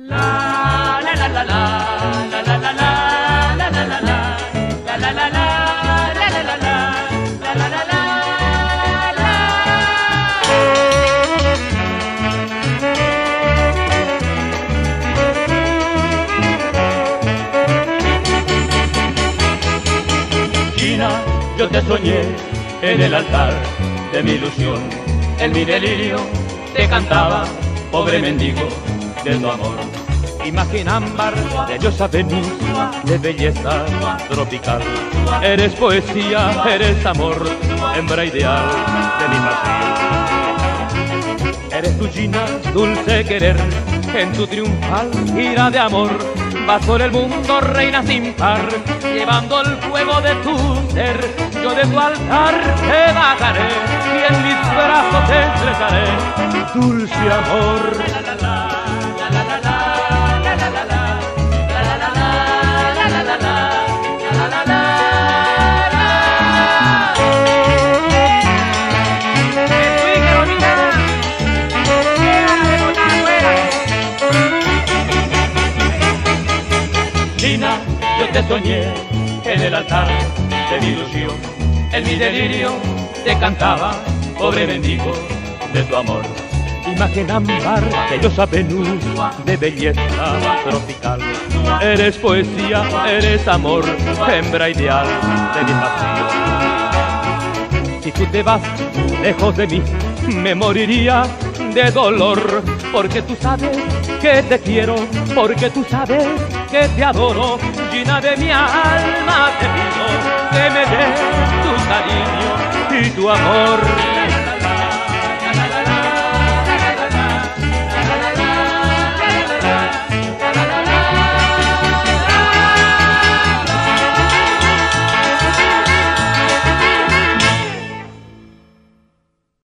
La la la la la la la la la la la la la la la la la yo te soñé en el altar de mi ilusión, en mi delirio te cantaba, pobre mendigo de tu amor. Imagen de diosa Venus, de belleza tropical. Eres poesía, eres amor, hembra ideal de mi pasión. Eres tu China, dulce querer, en tu triunfal gira de amor. Vas por el mundo, reina sin par, llevando el fuego de tu ser. Yo de tu altar te bajaré y en mis brazos te entregaré, dulce amor. China, yo te soñé en el altar de mi ilusión, en mi delirio te cantaba, pobre mendigo de tu amor. Imagen ámbar de diosa Venus, de belleza tropical. Eres poesía, eres amor, hembra ideal de mi pasión. Si tú te vas lejos de mí, me moriría de dolor, porque tú sabes que te quiero, porque tú sabes que te adoro, llena de mi alma te pido que me des tu cariño y tu amor.